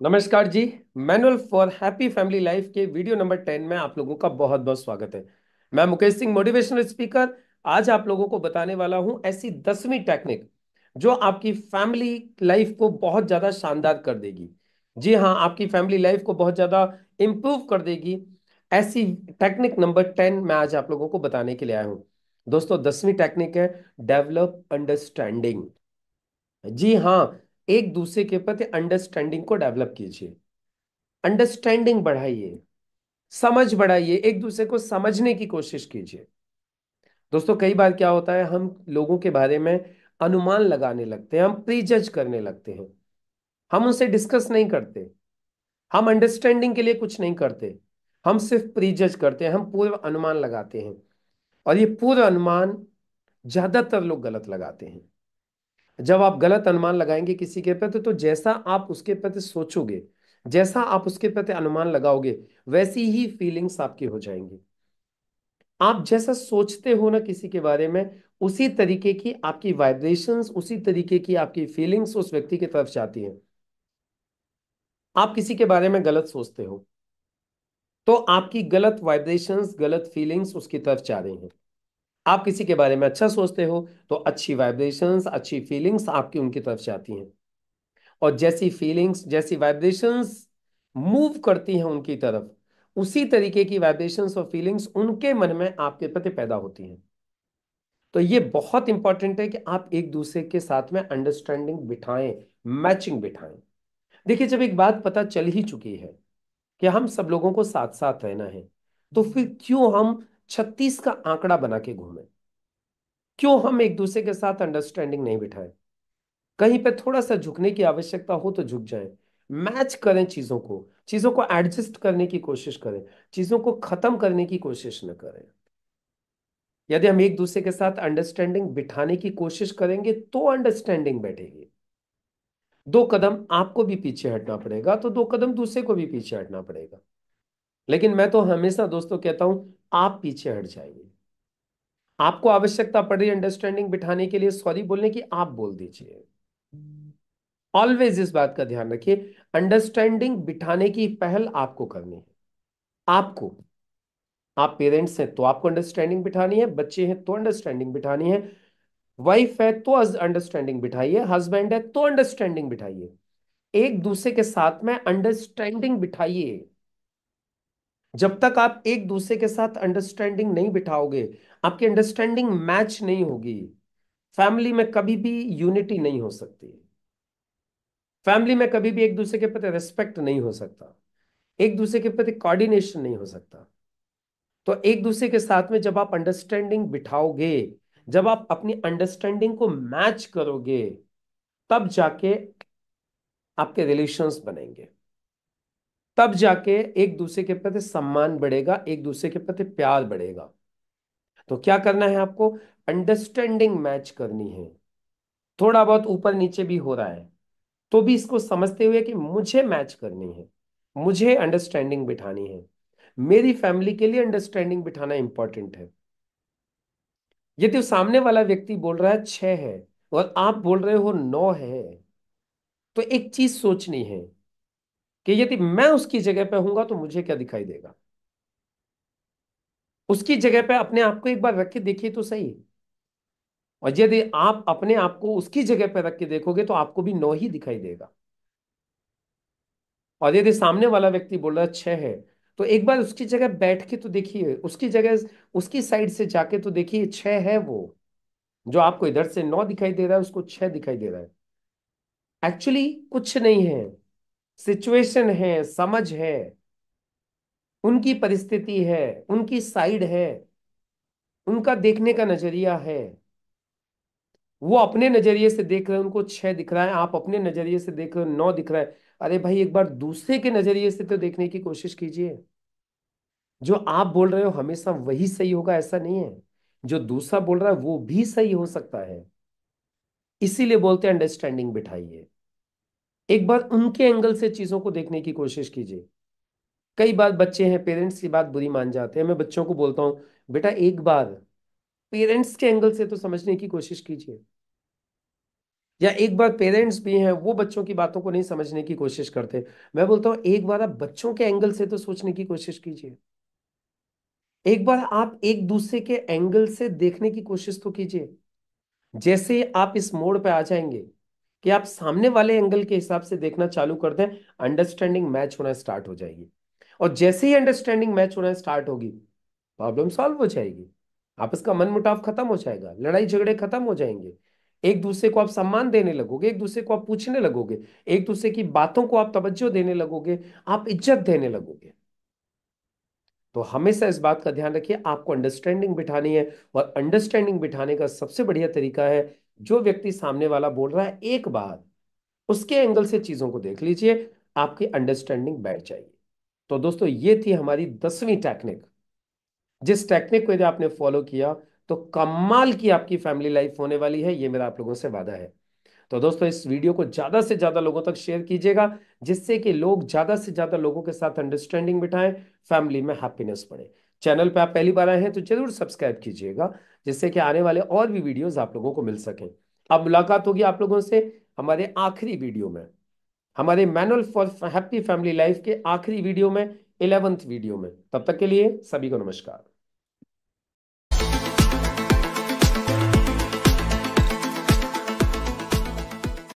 नमस्कार जी, manual for happy family life के video number ten में आप लोगों का बहुत बहुत स्वागत है। मैं मुकेश सिंह मोटिवेशनल स्पीकर आज आप लोगों को बताने वाला हूँ ऐसी दसवीं टेक्निक जो आपकी फैमिली लाइफ को बहुत ज़्यादा शानदार कर देगी। जी हाँ आपकी फैमिली लाइफ को बहुत ज़्यादा इंप्रूव कर देगी। ऐसी टेक्निक नंबर टेन मैं आज आप लोगों को बताने के लिए आया हूँ। दोस्तों, दसवीं टेक्निक है डेवलप अंडरस्टैंडिंग जी हाँ एक दूसरे के प्रति अंडरस्टैंडिंग को डेवलप कीजिए। अंडरस्टैंडिंग बढ़ाइए। समझ बढ़ाइए। एक दूसरे को समझने की कोशिश कीजिए। दोस्तों, कई बार क्या होता है, हम लोगों के बारे में अनुमान लगाने लगते हैं, हम प्रीजज करने लगते हैं। हम उनसे डिस्कस नहीं करते। हम अंडरस्टैंडिंग के लिए कुछ नहीं करते। हम सिर्फ़ प्रीजज करते हैं, हम पूर्व अनुमान लगाते हैं। और ये पूर्व अनुमान ज़्यादातर लोग गलत लगाते हैं। जब आप गलत अनुमान लगाएँगे किसी के प्रति तो जैसा आप उसके प्रति सोचोगे, जैसा आप उसके प्रति अनुमान लगाओगे, वैसी ही फीलिंग्स आपकी हो जाएँगी। आप जैसा सोचते हो ना किसी के बारे में, उसी तरीके की आपकी वाइब्रेशंस उसी तरीके की आपकी फीलिंग्स उस व्यक्ति की तरफ़ जाती हैं। आप किसी के बारे में गलत सोचते हो तो आपकी गलत वाइब्रेशंस गलत फीलिंग्स उसकी तरफ़ जा रही हैं। आप किसी के बारे में अच्छा सोचते हो तो अच्छी वाइब्रेशंस अच्छी फीलिंग्स आपकी उनकी तरफ़ आती हैं। और जैसी फीलिंग्स जैसी वाइब्रेशंस मूव करती हैं उनकी तरफ़, उसी तरीके की वाइब्रेशंस और फीलिंग्स उनके मन में आपके प्रति पैदा होती हैं। तो ये बहुत इंपॉर्टेंट है कि आप एक दूसरे के साथ में अंडरस्टैंडिंग बिठाएँ मैचिंग बिठाएँ। देखिए, जब एक बात पता चल ही चुकी है कि हम सब लोगों को साथ साथ रहना है तो फिर क्यों हम छत्तीस का आंकड़ा बना के घूमे। क्यों हम एक दूसरे के साथ अंडरस्टैंडिंग नहीं बिठाएँ? कहीं पे थोड़ा सा झुकने की आवश्यकता हो तो झुक जाएँ। मैच करें चीज़ों को। चीज़ों को एडजस्ट करने की कोशिश करें। चीज़ों को खत्म करने की कोशिश न करें। यदि हम एक दूसरे के साथ अंडरस्टैंडिंग बिठाने की कोशिश करेंगे तो अंडरस्टैंडिंग बैठेगी। दो कदम आपको भी पीछे हटना पड़ेगा तो दो कदम दूसरे को भी पीछे हटना पड़ेगा। लेकिन मैं तो हमेशा दोस्तों कहता हूँ, आप पीछे हट जाइए। आपको आवश्यकता पड़ रही अंडरस्टैंडिंग बिठाने के लिए सॉरी बोलने की, आप बोल दीजिए। ऑलवेज इस बात का ध्यान रखिए अंडरस्टैंडिंग बिठाने की पहल आपको करनी है। आपको। आप पेरेंट्स हैं तो आपको अंडरस्टैंडिंग बिठानी है, बच्चे हैं तो अंडरस्टैंडिंग बिठानी है वाइफ है तो अंडरस्टैंडिंग बिठाइए हस्बैंड है तो अंडरस्टैंडिंग बिठाइए। एक दूसरे के साथ में अंडरस्टैंडिंग बिठाइए। जब तक आप एक दूसरे के साथ अंडरस्टैंडिंग नहीं बिठाओगे, आपकी अंडरस्टैंडिंग मैच नहीं होगी। फैमिली में कभी भी यूनिटी नहीं हो सकती। फैमिली में कभी भी एक दूसरे के प्रति रिस्पेक्ट नहीं हो सकता। एक दूसरे के प्रति कोऑर्डिनेशन नहीं हो सकता। तो एक दूसरे के साथ में जब आप अंडरस्टैंडिंग बिठाओगे, जब आप अपनी अंडरस्टैंडिंग को मैच करोगे, तब जाके आपके रिलेशंस बनेंगे। तब जाके एक दूसरे के प्रति सम्मान बढ़ेगा, एक दूसरे के प्रति प्यार बढ़ेगा। तो क्या करना है आपको? अंडरस्टैंडिंग मैच करनी है। थोड़ा बहुत ऊपर नीचे भी हो रहा है तो भी इसको समझते हुए कि मुझे मैच करनी है, मुझे अंडरस्टैंडिंग बिठानी है। मेरी फैमिली के लिए अंडरस्टैंडिंग बिठाना इंपॉर्टेंट है। यदि सामने वाला व्यक्ति बोल रहा है, छह है, और आप बोल रहे हो नौ है। तो एक चीज़ सोचनी है कि यदि मैं उसकी जगह पे हूँगा तो मुझे क्या दिखाई देगा? उसकी जगह पे अपने आप को एक बार रख के देखिए तो सही। और यदि आप अपने आप को उसकी जगह पे रख के देखोगे तो आपको भी नौ ही दिखाई देगा। और यदि सामने वाला व्यक्ति बोल रहा छह है तो एक बार उसकी जगह बैठ के तो देखिए। उसकी जगह, उसकी साइड से जाके तो देखिए, छह है वो, जो आपको इधर से नौ दिखाई दे रहा है, उसको छह दिखाई दे रहा है। एक्चुअली कुछ नहीं है। सिचुएशन है, समझ है, उनकी परिस्थिति है, उनकी साइड है, उनका देखने का नज़रिया है। वो अपने नज़रिए से देख रहे हैं, उनको छह दिख रहा है, आप अपने नज़रिए से देख रहे हो, नौ दिख रहा है। अरे भाई, एक बार दूसरे के नज़रिए से तो देखने की कोशिश कीजिए। जो आप बोल रहे हो, हमेशा वही सही होगा, ऐसा नहीं है। जो दूसरा बोल रहा है, वो भी सही हो सकता है। इसीलिए बोलते हैं अंडरस्टैंडिंग बिठाइए। एक बार उनके एंगल से चीज़ों को देखने की कोशिश कीजिए। कई बार बच्चे हैं, पेरेंट्स की बात बुरी मान जाते हैं। मैं बच्चों को बोलता हूँ, बेटा, एक बार पेरेंट्स के एंगल से तो समझने की कोशिश कीजिए। या एक बार पेरेंट्स भी हैं, वो बच्चों की बातों को नहीं समझने की कोशिश करते। मैं बोलता हूँ, एक बार आप बच्चों के एंगल से तो सोचने की कोशिश कीजिए। एक बार आप एक दूसरे के एंगल से देखने की कोशिश तो कीजिए। जैसे आप इस मोड़ पे आ जाएँगे कि आप सामने वाले एंगल के हिसाब से देखना चालू कर दें अंडरस्टैंडिंग मैच होना स्टार्ट हो जाएगी। और जैसे ही अंडरस्टैंडिंग मैच होना स्टार्ट होगी प्रॉब्लम सॉल्व हो जाएगी। आपस का मन मुटाव खत्म हो जाएगा, लड़ाई झगड़े खत्म हो जाएँगे। एक दूसरे को आप सम्मान देने लगोगे, एक दूसरे को आप पूछने लगोगे, एक दूसरे की बातों को आप तवज्जो देने लगोगे, आप इज़्ज़त देने लगोगे। तो हमेशा इस बात का ध्यान रखिए, आपको अंडरस्टैंडिंग बिठानी है और अंडरस्टैंडिंग बिठाने का सबसे बढ़िया तरीका है जो व्यक्ति सामने वाला बोल रहा है, एक बार उसके एंगल से चीज़ों को देख लीजिए, आपकी अंडरस्टैंडिंग बैठ जाएगी। तो दोस्तों, ये थी हमारी दसवीं टेक्निक जिस टेक्निक को यदि आपने फॉलो किया तो कमाल की आपकी फैमिली लाइफ होने वाली है, ये मेरा आप लोगों से वादा है। तो दोस्तों, इस वीडियो को ज़्यादा से ज़्यादा लोगों तक शेयर कीजिएगा, जिससे कि लोग ज़्यादा से ज़्यादा लोगों के साथ अंडरस्टैंडिंग बिठाएँ फैमिली में हैप्पीनेस बढ़े। चैनल पे आप पहली बार आए हैं तो ज़रूर सब्सक्राइब कीजिएगा, जिससे कि आने वाले और भी वीडियोस आप लोगों को मिल सकें। अब मुलाकात होगी आप लोगों से हमारे आखिरी वीडियो में, हमारे manual for happy family life के आखिरी वीडियो में, इलेवंथ वीडियो में। तब तक के लिए सभी को नमस्कार।